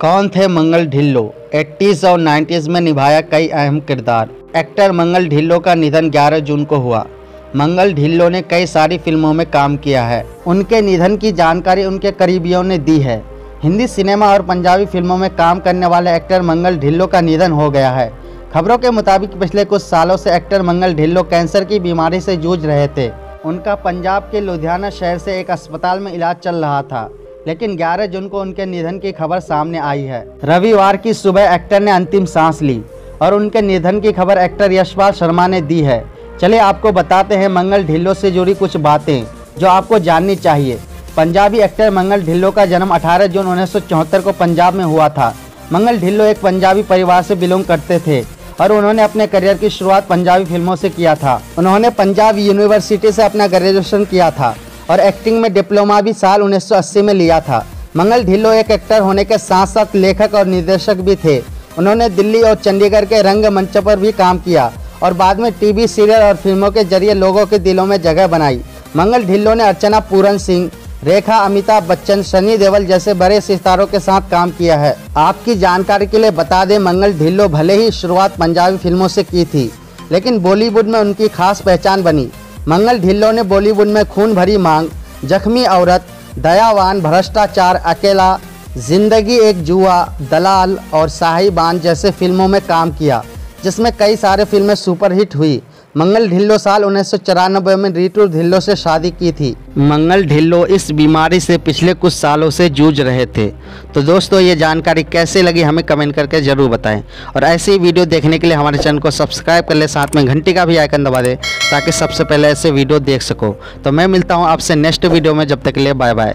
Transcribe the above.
कौन थे मंगल ढिल्लो? 80s और 90s में निभाया कई अहम किरदार। एक्टर मंगल ढिल्लो का निधन 11 जून को हुआ। मंगल ढिल्लो ने कई सारी फ़िल्मों में काम किया है। उनके निधन की जानकारी उनके करीबियों ने दी है। हिंदी सिनेमा और पंजाबी फ़िल्मों में काम करने वाले एक्टर मंगल ढिल्लो का निधन हो गया है। खबरों के मुताबिक पिछले कुछ सालों से एक्टर मंगल ढिल्लो कैंसर की बीमारी से जूझ रहे थे। उनका पंजाब के लुधियाना शहर से एक अस्पताल में इलाज चल रहा था। लेकिन 11 जून को उनके निधन की खबर सामने आई है। रविवार की सुबह एक्टर ने अंतिम सांस ली और उनके निधन की खबर एक्टर यशपाल शर्मा ने दी है। चलिए आपको बताते हैं मंगल ढिल्लो से जुड़ी कुछ बातें जो आपको जाननी चाहिए। पंजाबी एक्टर मंगल ढिल्लो का जन्म 18 जून उन्नीस सौ चौहत्तर को पंजाब में हुआ था। मंगल ढिल्लो एक पंजाबी परिवार से बिलोंग करते थे और उन्होंने अपने करियर की शुरुआत पंजाबी फ़िल्मों से किया था। उन्होंने पंजाब यूनिवर्सिटी से अपना ग्रेजुएशन किया था। और एक्टिंग में डिप्लोमा भी साल 1980 में लिया था। मंगल ढिल्लो एक एक्टर होने के साथ साथ लेखक और निर्देशक भी थे। उन्होंने दिल्ली और चंडीगढ़ के रंग मंचों पर भी काम किया और बाद में टीवी सीरियल और फ़िल्मों के ज़रिए लोगों के दिलों में जगह बनाई। मंगल ढिल्लो ने अर्चना पूरन सिंह, रेखा अमिताभ बच्चन, सनी देवल जैसे बड़े सितारों के साथ काम किया है। आपकी जानकारी के लिए बता दें, मंगल ढिल्लो भले ही शुरुआत पंजाबी फ़िल्मों से की थी, लेकिन बॉलीवुड में उनकी खास पहचान बनी। मंगल ढिल्लो ने बॉलीवुड में खून भरी मांग। जख्मी औरत, दयावान, भ्रष्टाचार, अकेला, ज़िंदगी एक जुआ, दलाल और शाही जैसे फ़िल्मों में काम किया, जिसमें कई सारे फ़िल्में सुपरहिट हुई। मंगल ढिल्लो साल उन्नीस सौ चौरानबे में रीटू ढिल्लो से शादी की थी। मंगल ढिल्लो इस बीमारी से पिछले कुछ सालों से जूझ रहे थे। तो दोस्तों, ये जानकारी कैसे लगी हमें कमेंट करके ज़रूर बताएँ। और ऐसी वीडियो देखने के लिए हमारे चैनल को सब्सक्राइब कर ले, साथ में घंटी का भी आइकन दबा दें ताकि सबसे पहले ऐसे वीडियो देख सको। तो मैं मिलता हूँ आपसे नेक्स्ट वीडियो में, जब तक के लिए बाय बाय